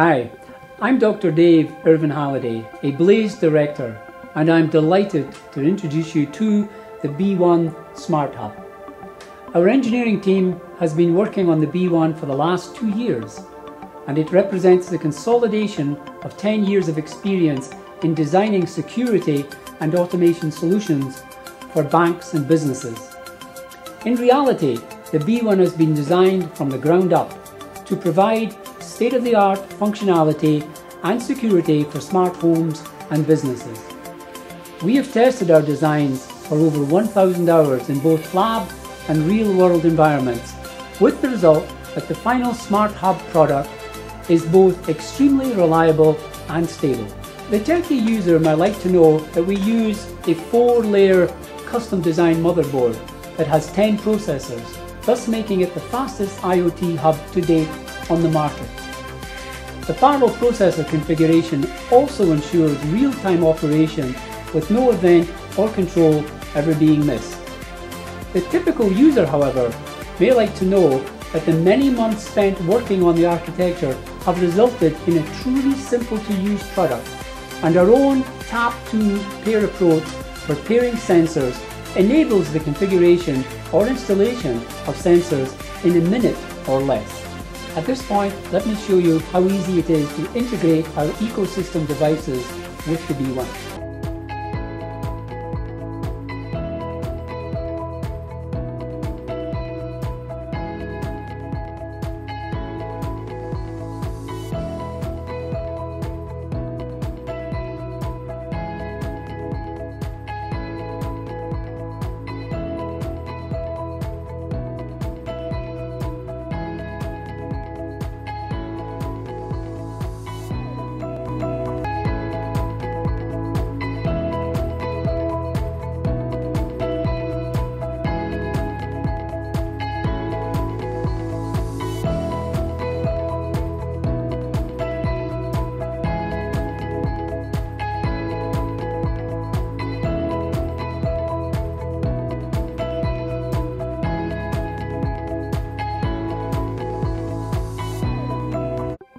Hi, I'm Dr. Dave Irvine-Halliday, a Blaze director, and I'm delighted to introduce you to the B.One Smart Hub. Our engineering team has been working on the B.One for the last two years, and it represents the consolidation of 10 years of experience in designing security and automation solutions for banks and businesses. In reality, the B.One has been designed from the ground up to provide state-of-the-art functionality and security for smart homes and businesses. We have tested our designs for over 1,000 hours in both lab and real-world environments, with the result that the final Smart Hub product is both extremely reliable and stable. The techie user might like to know that we use a four-layer custom designed motherboard that has 10 processors, thus making it the fastest IoT hub to date on the market. The parallel processor configuration also ensures real-time operation with no event or control ever being missed. The typical user, however, may like to know that the many months spent working on the architecture have resulted in a truly simple to use product and our own tap-to pair approach for pairing sensors enables the configuration or installation of sensors in a minute or less. At this point, let me show you how easy it is to integrate our ecosystem devices with the B.One.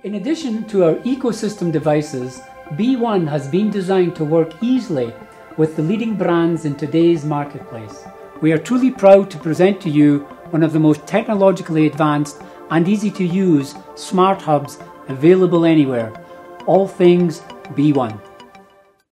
In addition to our ecosystem devices, B.One has been designed to work easily with the leading brands in today's marketplace. We are truly proud to present to you one of the most technologically advanced and easy to use smart hubs available anywhere. All things B.One.